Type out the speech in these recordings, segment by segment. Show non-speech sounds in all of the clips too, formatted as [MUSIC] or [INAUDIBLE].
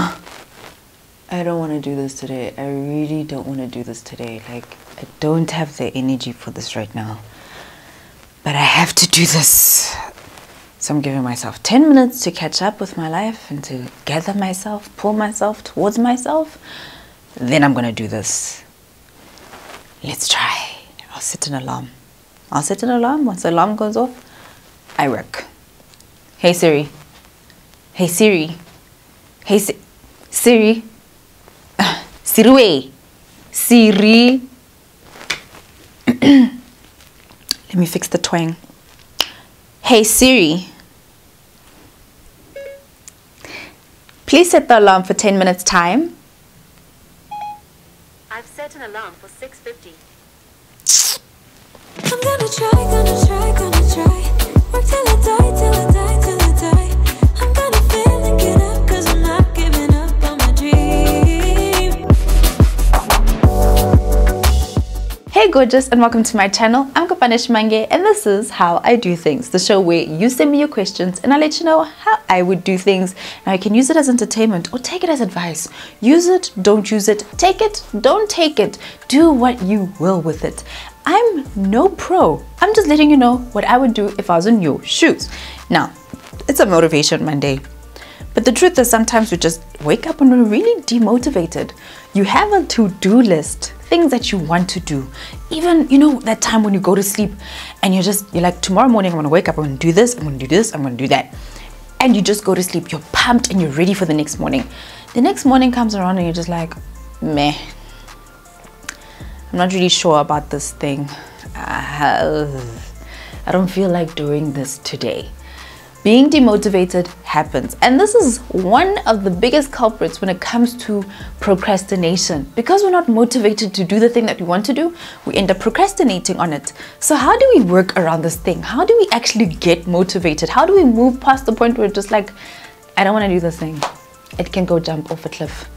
[SIGHS] I don't want to do this today. I really don't want to do this today. Like, I don't have the energy for this right now. But I have to do this. So I'm giving myself 10 minutes to catch up with my life and to gather myself, pull myself towards myself. Then I'm going to do this. Let's try. I'll set an alarm. I'll set an alarm. Once the alarm goes off, I work. Hey Siri. Hey Siri. Hey si- Siri. Siri. Siri. Let me fix the twang. Hey Siri. Please set the alarm for 10 minutes time. I've set an alarm for 6.50. I'm gonna try, gonna try, gonna try. Work till I die, till I Gorgeous and welcome to my channel. I'm Kopano Shimange and this is How I Do Things, the show where you send me your questions and I let you know how I would do things. Now you can use it as entertainment or take it as advice. Use it, don't use it, take it, don't take it. Do what you will with it. I'm no pro. I'm just letting you know what I would do if I was in your shoes. Now, it's a motivation Monday. But the truth is, sometimes we just wake up and we're really demotivated. You have a to do list, things that you want to do. Even, you know, that time when you go to sleep and you're just, you're like, tomorrow morning I'm gonna wake up, I'm gonna do this, I'm gonna do this, I'm gonna do that. And you just go to sleep, you're pumped and you're ready for the next morning. The next morning comes around and you're just like, meh, I'm not really sure about this thing. Uh, I don't feel like doing this today. Being demotivated happens, and this is one of the biggest culprits when it comes to procrastination. Because we're not motivated to do the thing that we want to do, we end up procrastinating on it. So, how do we work around this thing? How do we actually get motivated? How do we move past the point where it's just like, I don't want to do this thing? It can go jump off a cliff.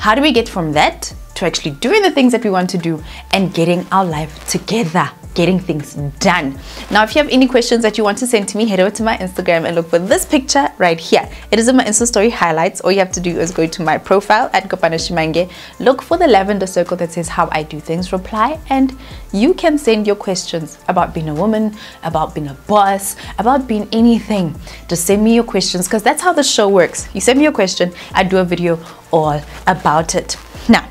How do we get from that to actually doing the things that we want to do and getting our life together, getting things done? Now, if you have any questions that you want to send to me, head over to my Instagram and look for this picture right here. It is in my Insta story highlights. All you have to do is go to my profile at Kopano Shimange, look for the lavender circle that says how I do things, reply, and you can send your questions about being a woman, about being a boss, about being anything. Just send me your questions because that's how the show works. You send me your question, I do a video all about it. Now,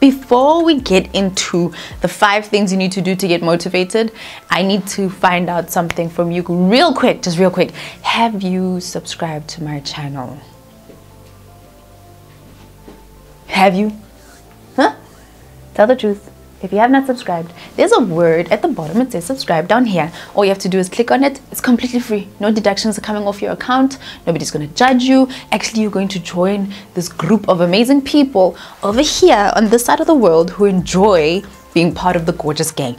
before we get into the five things you need to do to get motivated, I need to find out something from you real quick, just real quick. Have you subscribed to my channel? Have you? Huh? Tell the truth. If you have not subscribed, there's a word at the bottom. It says subscribe down here. All you have to do is click on it. It's completely free. No deductions are coming off your account. Nobody's going to judge you. Actually, you're going to join this group of amazing people over here on this side of the world who enjoy being part of the gorgeous gang.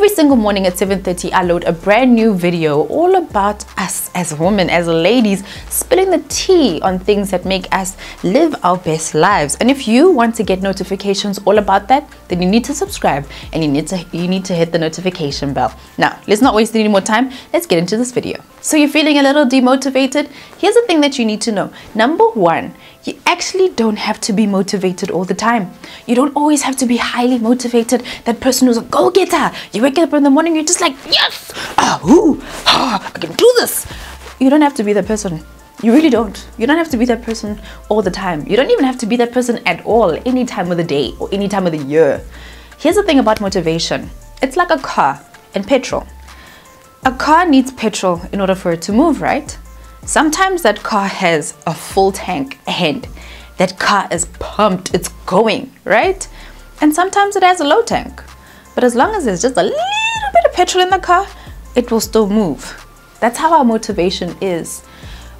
Every single morning at 7:30 I load a brand new video all about us as women, as ladies, spilling the tea on things that make us live our best lives. And if you want to get notifications all about that, then you need to subscribe and you need to you need to hit the notification bell. Now, let's not waste any more time. Let's get into this video. So you're feeling a little demotivated? Here's the thing that you need to know. Number 1, you actually don't have to be motivated all the time. You don't always have to be highly motivated. That person who's a go-getter. You wake up in the morning, you're just like, yes, ah, ooh, ah, I can do this. You don't have to be that person. You really don't. You don't have to be that person all the time. You don't even have to be that person at all, any time of the day or any time of the year. Here's the thing about motivation. It's like a car and petrol. A car needs petrol in order for it to move, right? Sometimes that car has a full tank and that car is pumped, it's going, right? And sometimes it has a low tank. But as long as there's just a little bit of petrol in the car, it will still move. That's how our motivation is.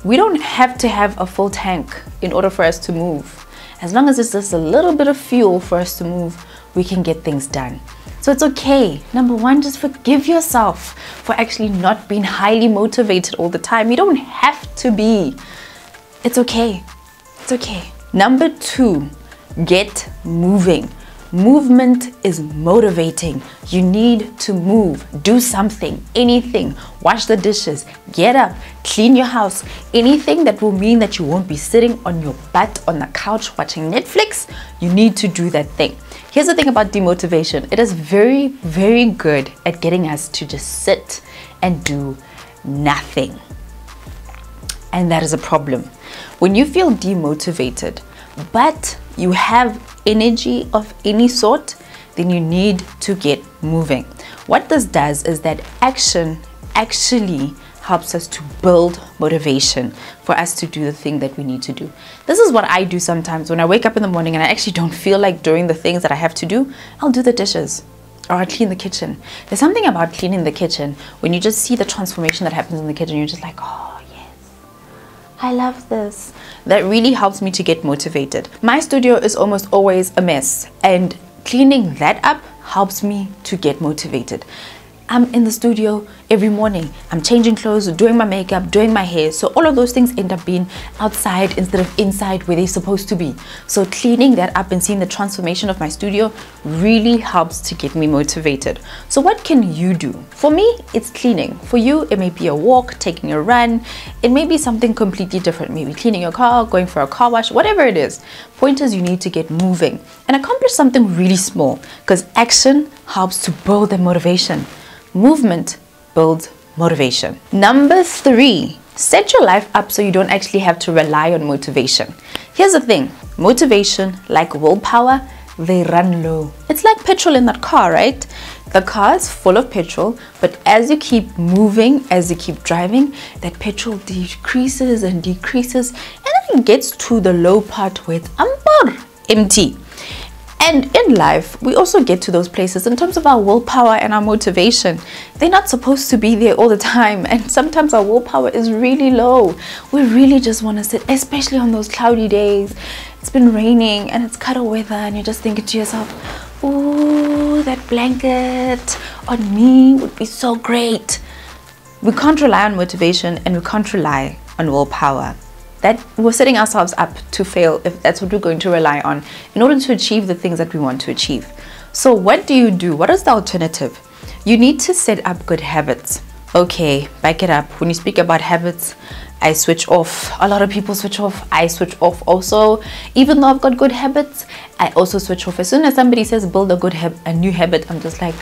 We don't have to have a full tank in order for us to move. As long as it's just a little bit of fuel for us to move, we can get things done. So it's okay. Number one, just forgive yourself for actually not being highly motivated all the time. You don't have to be. It's okay. It's okay. Number two, get moving. Movement is motivating. You need to move, do something, anything. Wash the dishes, get up, clean your house, anything that will mean that you won't be sitting on your butt on the couch watching Netflix. You need to do that thing. Here's the thing about demotivation it is very, very good at getting us to just sit and do nothing. And that is a problem. When you feel demotivated, but you have energy of any sort, then you need to get moving. What this does is that action actually helps us to build motivation for us to do the thing that we need to do. This is what I do sometimes when I wake up in the morning and I actually don't feel like doing the things that I have to do, I'll do the dishes or I'll clean the kitchen. There's something about cleaning the kitchen when you just see the transformation that happens in the kitchen, you're just like, oh, yes. I love this. That really helps me to get motivated. My studio is almost always a mess, and cleaning that up helps me to get motivated. I'm in the studio every morning. I'm changing clothes, doing my makeup, doing my hair. So all of those things end up being outside instead of inside where they're supposed to be. So cleaning that up and seeing the transformation of my studio really helps to get me motivated. So what can you do? For me, it's cleaning. For you, it may be a walk, taking a run. It may be something completely different. Maybe cleaning your car, going for a car wash, whatever it is. Point is you need to get moving and accomplish something really small because action helps to build the motivation. Movement builds motivation. Number three, set your life up so you don't actually have to rely on motivation. Here's the thing motivation, like willpower, they run low. It's like petrol in that car, right? The car is full of petrol, but as you keep moving, as you keep driving, that petrol decreases and decreases, and then it gets to the low part where it's um, empty. And in life, we also get to those places in terms of our willpower and our motivation. They're not supposed to be there all the time, and sometimes our willpower is really low. We really just want to sit, especially on those cloudy days. It's been raining and it's of weather, and you're just thinking to yourself, Ooh, that blanket on me would be so great. We can't rely on motivation and we can't rely on willpower that we're setting ourselves up to fail if that's what we're going to rely on in order to achieve the things that we want to achieve. So, what do you do? What is the alternative? You need to set up good habits. Okay, back it up. When you speak about habits, I switch off. A lot of people switch off. I switch off also. Even though I've got good habits, I also switch off. As soon as somebody says build a good a new habit, I'm just like,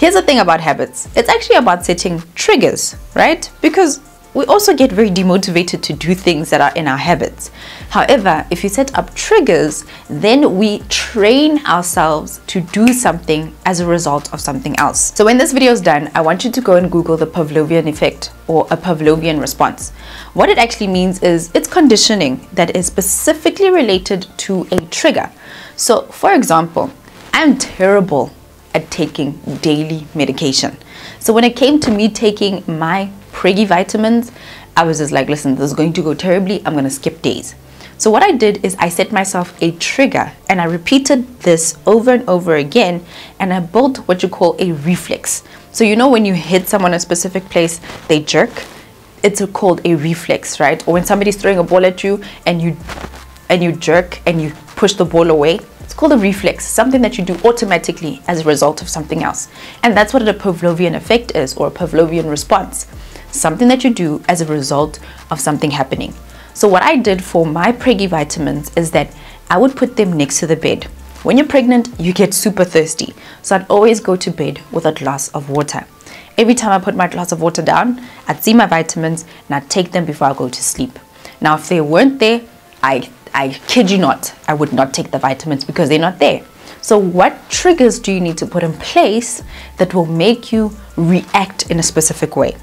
Here's the thing about habits it's actually about setting triggers, right? Because we also get very demotivated to do things that are in our habits. However, if you set up triggers, then we train ourselves to do something as a result of something else. So when this video is done, I want you to go and Google the Pavlovian effect or a Pavlovian response. What it actually means is it's conditioning that is specifically related to a trigger. So for example, I'm terrible at taking daily medication. So when it came to me taking my Preggy vitamins, I was just like, listen, this is going to go terribly. I'm going to skip days. So what I did is I set myself a trigger and I repeated this over and over again and I built what you call a reflex. So you know when you hit someone a specific place, they jerk. It's called a reflex, right? Or when somebody's throwing a ball at you and you and you jerk and you push the ball away, it's called a reflex, something that you do automatically as a result of something else. And that's what a Pavlovian effect is, or a Pavlovian response. Something that you do as a result of something happening. So what I did for my Preggy vitamins is that I would put them next to the bed. When you're pregnant, you get super thirsty. So I'd always go to bed with a glass of water. Every time I put my glass of water down, I'd see my vitamins and I'd take them before I go to sleep. Now, if they weren't there, I I kid you not, I would not take the vitamins because they're not there. So, what triggers do you need to put in place that will make you react in a specific way?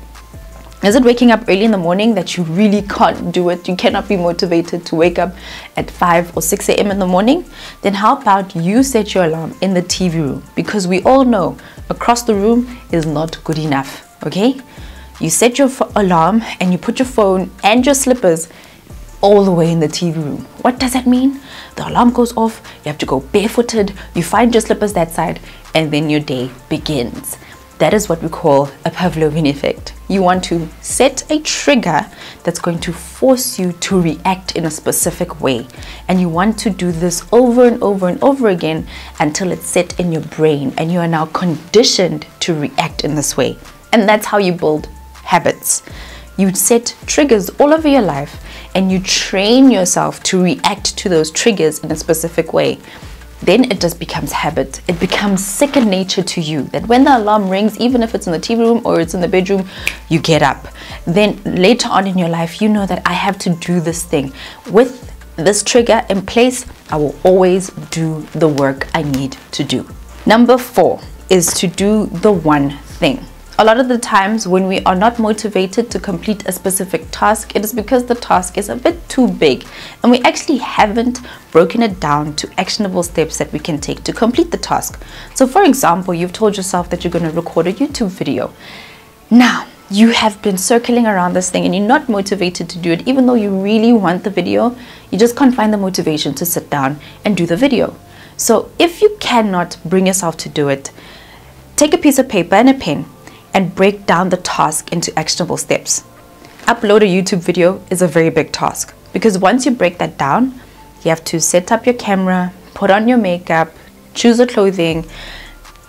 Is it waking up early in the morning that you really can't do it? You cannot be motivated to wake up at 5 or 6 a.m. in the morning? Then, how about you set your alarm in the TV room? Because we all know across the room is not good enough, okay? You set your alarm and you put your phone and your slippers all the way in the TV room. What does that mean? The alarm goes off, you have to go barefooted, you find your slippers that side, and then your day begins. That is what we call a Pavlovian effect. You want to set a trigger that's going to force you to react in a specific way. And you want to do this over and over and over again until it's set in your brain and you are now conditioned to react in this way. And that's how you build habits. You set triggers all over your life and you train yourself to react to those triggers in a specific way then it just becomes habit. It becomes second nature to you that when the alarm rings, even if it's in the TV room or it's in the bedroom, you get up. Then later on in your life, you know that I have to do this thing. With this trigger in place, I will always do the work I need to do. Number four is to do the one thing. A lot of the times when we are not motivated to complete a specific task, it is because the task is a bit too big and we actually haven't broken it down to actionable steps that we can take to complete the task. So for example, you've told yourself that you're going to record a YouTube video. Now, you have been circling around this thing and you're not motivated to do it even though you really want the video, you just can't find the motivation to sit down and do the video. So if you cannot bring yourself to do it, take a piece of paper and a pen and break down the task into actionable steps. Upload a YouTube video is a very big task because once you break that down, you have to set up your camera, put on your makeup, choose the clothing,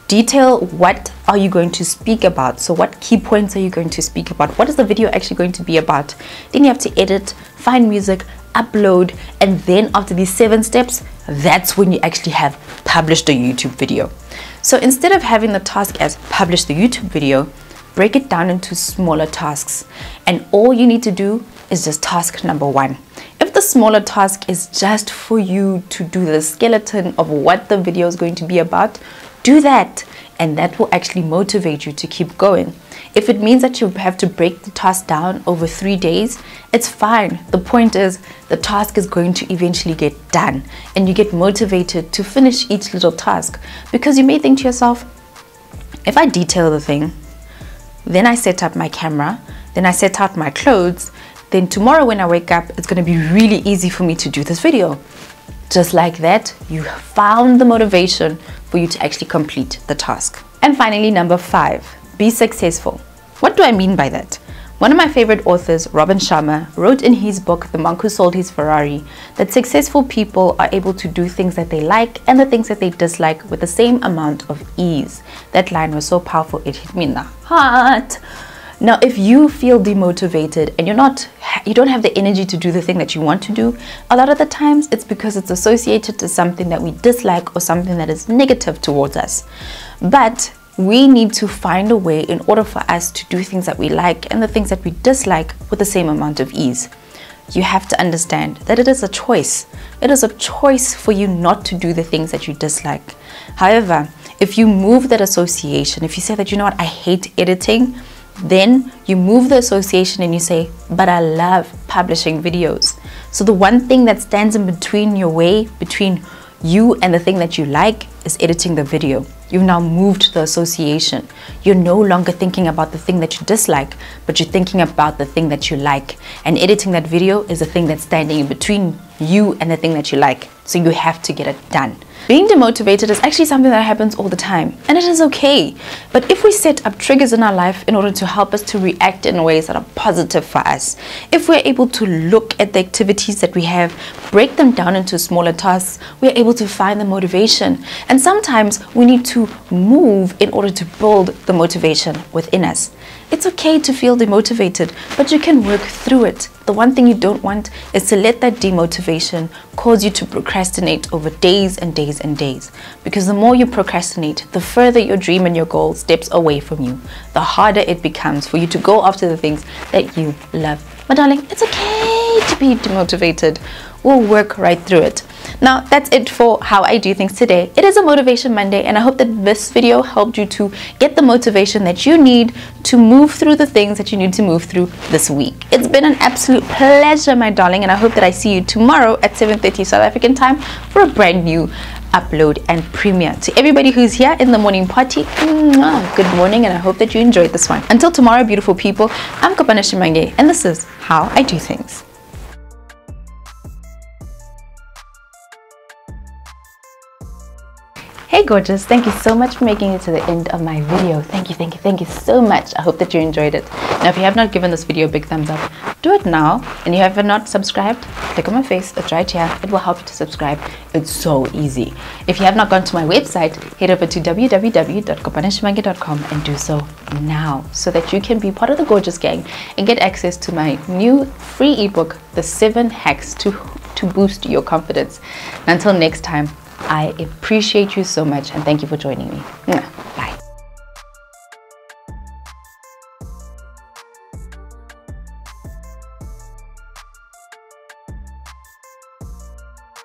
detail what are you going to speak about. So what key points are you going to speak about? What is the video actually going to be about? Then you have to edit, find music, upload, and then after these seven steps, that's when you actually have published a YouTube video. So instead of having the task as publish the YouTube video, break it down into smaller tasks. And all you need to do is just task number one. If the smaller task is just for you to do the skeleton of what the video is going to be about, do that. And that will actually motivate you to keep going. If it means that you have to break the task down over three days, it's fine. The point is, the task is going to eventually get done, and you get motivated to finish each little task because you may think to yourself, if I detail the thing, then I set up my camera, then I set out my clothes, then tomorrow when I wake up, it's going to be really easy for me to do this video. Just like that, you found the motivation for you to actually complete the task. And finally, number five, be successful. What do I mean by that? One of my favorite authors, Robin Sharma, wrote in his book, The Monk Who Sold His Ferrari, that successful people are able to do things that they like and the things that they dislike with the same amount of ease. That line was so powerful, it hit me in the heart. Now, if you feel demotivated and you're not, you don't have the energy to do the thing that you want to do, a lot of the times it's because it's associated to something that we dislike or something that is negative towards us. But we need to find a way in order for us to do things that we like and the things that we dislike with the same amount of ease. You have to understand that it is a choice. It is a choice for you not to do the things that you dislike. However, if you move that association, if you say that, you know what, I hate editing, then you move the association and you say, but I love publishing videos. So the one thing that stands in between your way, between you and the thing that you like, is editing the video. You've now moved to the association. You're no longer thinking about the thing that you dislike, but you're thinking about the thing that you like. And editing that video is the thing that's standing in between you and the thing that you like. So you have to get it done. Being demotivated is actually something that happens all the time, and it is okay. But if we set up triggers in our life in order to help us to react in ways that are positive for us, if we're able to look at the activities that we have, break them down into smaller tasks, we're able to find the motivation. And sometimes we need to move in order to build the motivation within us. It's okay to feel demotivated, but you can work through it. The one thing you don't want is to let that demotivation cause you to procrastinate over days and days and days. Because the more you procrastinate, the further your dream and your goal steps away from you, the harder it becomes for you to go after the things that you love. My darling, it's okay to be demotivated. We'll work right through it. Now, that's it for how I do things today. It is a Motivation Monday, and I hope that this video helped you to get the motivation that you need to move through the things that you need to move through this week. It's been an absolute pleasure, my darling, and I hope that I see you tomorrow at 7.30 South African time for a brand new upload and premiere. To everybody who's here in the morning party, good morning, and I hope that you enjoyed this one. Until tomorrow, beautiful people, I'm Kopano Shimange, and this is How I Do Things. Gorgeous. Thank you so much for making it to the end of my video. Thank you, thank you, thank you so much. I hope that you enjoyed it. Now, if you have not given this video a big thumbs up, do it now. And if you have not subscribed, click on my face. It's right here. It will help you to subscribe. It's so easy. If you have not gone to my website, head over to www.kopanoshimange.com and do so now so that you can be part of the gorgeous gang and get access to my new free ebook, The Seven Hacks to, to Boost Your Confidence. And until next time, I appreciate you so much and thank you for joining me.